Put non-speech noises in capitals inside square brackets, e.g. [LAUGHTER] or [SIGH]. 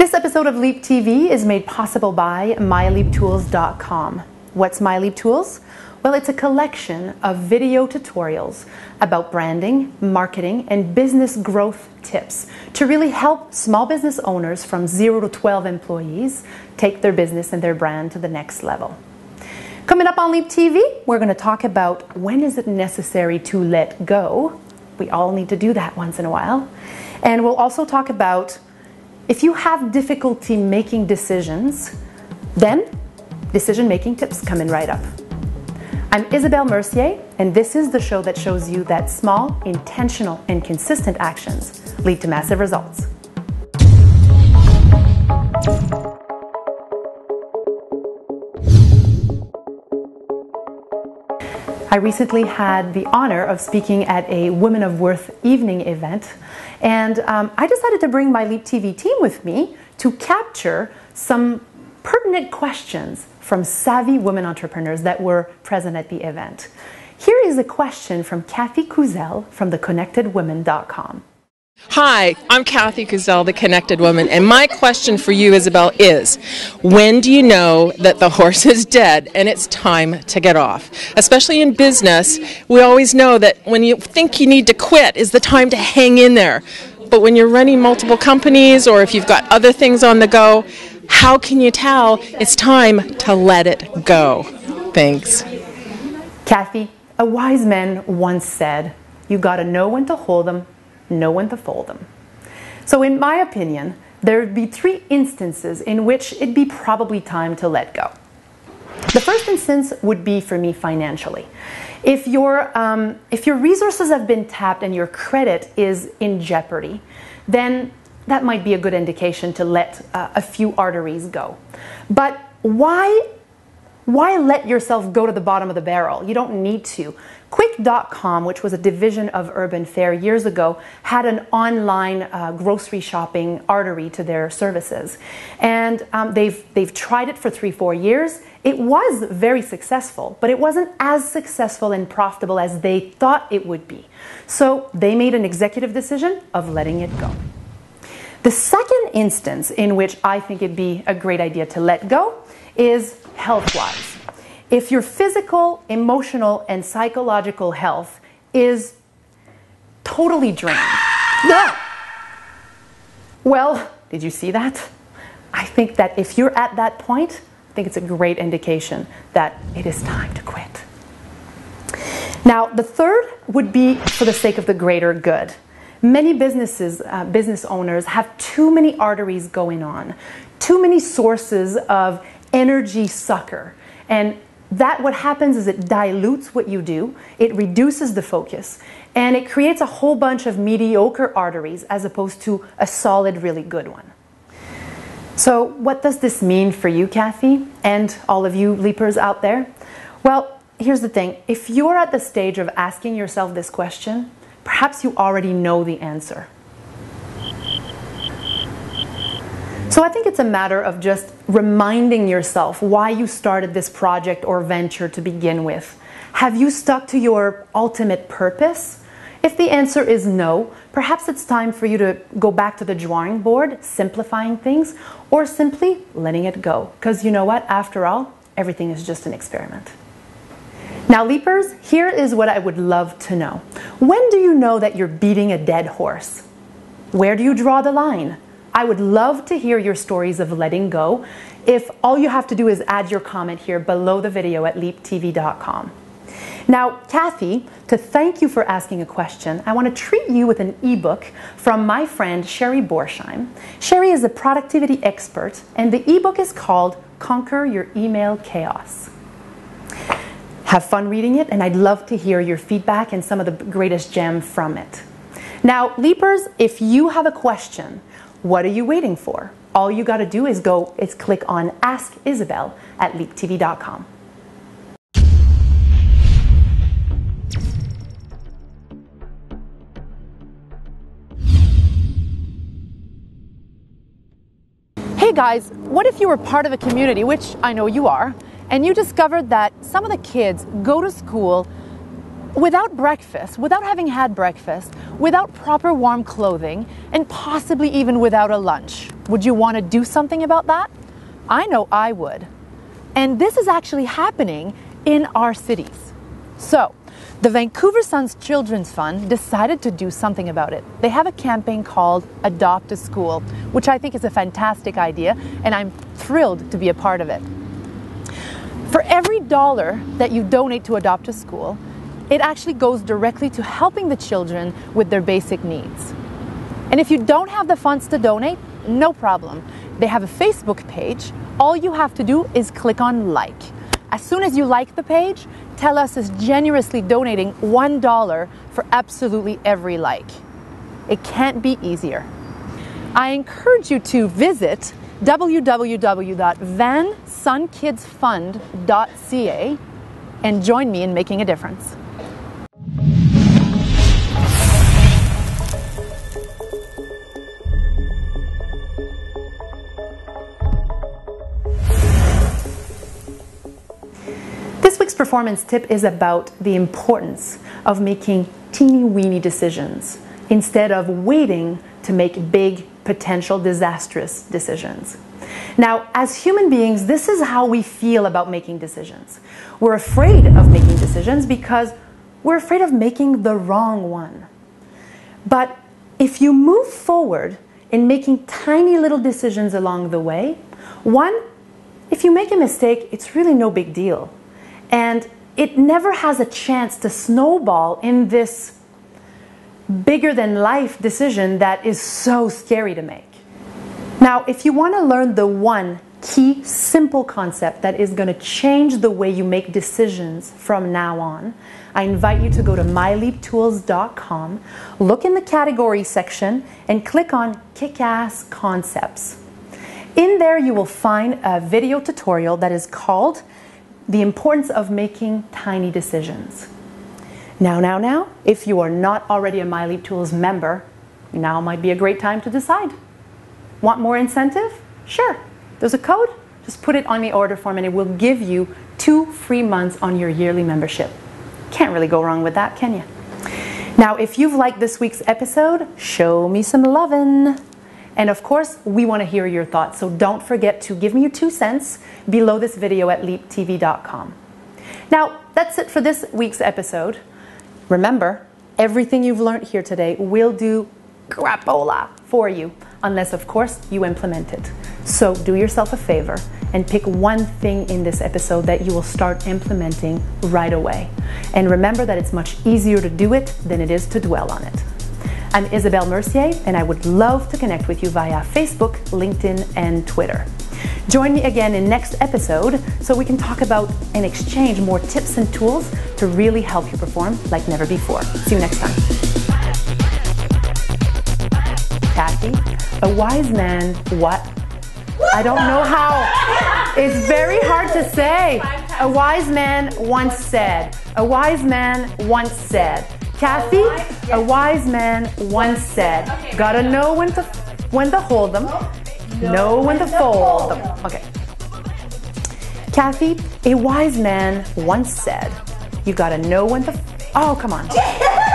This episode of Leap TV is made possible by MyLeapTools.com. What's MyLeapTools? Well, it's a collection of video tutorials about branding, marketing, and business growth tips to really help small business owners from 0 to 12 employees take their business and their brand to the next level. Coming up on Leap TV, we're going to talk about when is it necessary to let go. We all need to do that once in a while. And we'll also talk about if you have difficulty making decisions, then decision making tips come in right up. I'm Isabelle Mercier, and this is the show that shows you that small, intentional, and consistent actions lead to massive results. I recently had the honor of speaking at a Women of Worth evening event, and um, I decided to bring my Leap TV team with me to capture some pertinent questions from savvy women entrepreneurs that were present at the event. Here is a question from Kathy Kuzel from theconnectedwomen.com. Hi, I'm Kathy Kuzel, the Connected Woman, and my question for you, Isabelle, is when do you know that the horse is dead and it's time to get off? Especially in business, we always know that when you think you need to quit is the time to hang in there. But when you're running multiple companies or if you've got other things on the go, how can you tell it's time to let it go? Thanks. Kathy, a wise man once said, You gotta know when to hold them know when to fold them. So, in my opinion, there would be three instances in which it'd be probably time to let go. The first instance would be for me financially. If your, um, if your resources have been tapped and your credit is in jeopardy, then that might be a good indication to let uh, a few arteries go. But why why let yourself go to the bottom of the barrel? You don't need to. Quick.com, which was a division of Urban Fare years ago, had an online uh, grocery shopping artery to their services. And um, they've, they've tried it for three, four years. It was very successful, but it wasn't as successful and profitable as they thought it would be. So they made an executive decision of letting it go. The second instance in which I think it'd be a great idea to let go is health wise. If your physical, emotional, and psychological health is totally drained, yeah. well, did you see that? I think that if you're at that point, I think it's a great indication that it is time to quit. Now, the third would be for the sake of the greater good. Many businesses, uh, business owners have too many arteries going on, too many sources of energy sucker. And that what happens is it dilutes what you do, it reduces the focus, and it creates a whole bunch of mediocre arteries as opposed to a solid, really good one. So, what does this mean for you, Kathy, and all of you leapers out there? Well, here's the thing if you're at the stage of asking yourself this question, perhaps you already know the answer. So I think it's a matter of just reminding yourself why you started this project or venture to begin with. Have you stuck to your ultimate purpose? If the answer is no, perhaps it's time for you to go back to the drawing board, simplifying things, or simply letting it go. Because you know what? After all, everything is just an experiment. Now, leapers, here is what I would love to know. When do you know that you're beating a dead horse? Where do you draw the line? I would love to hear your stories of letting go. If all you have to do is add your comment here below the video at leaptv.com. Now, Kathy, to thank you for asking a question, I want to treat you with an ebook from my friend Sherry Borsheim. Sherry is a productivity expert, and the ebook is called Conquer Your Email Chaos. Have fun reading it, and I'd love to hear your feedback and some of the greatest gem from it. Now, Leapers, if you have a question, what are you waiting for? All you got to do is go, is click on Ask Isabelle at leaptv.com. Hey guys, what if you were part of a community, which I know you are, and you discovered that some of the kids go to school without breakfast, without having had breakfast, without proper warm clothing, and possibly even without a lunch. Would you want to do something about that? I know I would. And this is actually happening in our cities. So, the Vancouver Suns Children's Fund decided to do something about it. They have a campaign called Adopt a School, which I think is a fantastic idea, and I'm thrilled to be a part of it. For every dollar that you donate to Adopt a School, it actually goes directly to helping the children with their basic needs. And if you don't have the funds to donate, no problem. They have a Facebook page. All you have to do is click on like. As soon as you like the page, TELUS is generously donating $1 for absolutely every like. It can't be easier. I encourage you to visit www.vansunkidsfund.ca and join me in making a difference. Performance tip is about the importance of making teeny weeny decisions instead of waiting to make big, potential disastrous decisions. Now, as human beings, this is how we feel about making decisions. We're afraid of making decisions because we're afraid of making the wrong one. But if you move forward in making tiny little decisions along the way, one, if you make a mistake, it's really no big deal. And it never has a chance to snowball in this bigger than life decision that is so scary to make. Now, if you want to learn the one key simple concept that is going to change the way you make decisions from now on, I invite you to go to myleaptools.com, look in the category section, and click on Kick Ass Concepts. In there, you will find a video tutorial that is called the importance of making tiny decisions. Now, now, now, if you are not already a MyLeap Tools member, now might be a great time to decide. Want more incentive? Sure. There's a code. Just put it on the order form and it will give you two free months on your yearly membership. Can't really go wrong with that, can you? Now, if you've liked this week's episode, show me some lovin'. And of course, we want to hear your thoughts, so don't forget to give me your two cents below this video at leaptv.com. Now, that's it for this week's episode. Remember, everything you've learned here today will do crapola for you, unless, of course, you implement it. So do yourself a favor and pick one thing in this episode that you will start implementing right away. And remember that it's much easier to do it than it is to dwell on it. I'm Isabelle Mercier, and I would love to connect with you via Facebook, LinkedIn, and Twitter. Join me again in next episode so we can talk about and exchange more tips and tools to really help you perform like never before. See you next time. Kathy, a wise man, what? I don't know how. It's very hard to say. A wise man once said. A wise man once said. Kathy, a wise man once said, gotta know when to when to hold them, know when to fold them. Okay. Kathy, a wise man once said, you gotta know when to. Oh, come on. [LAUGHS]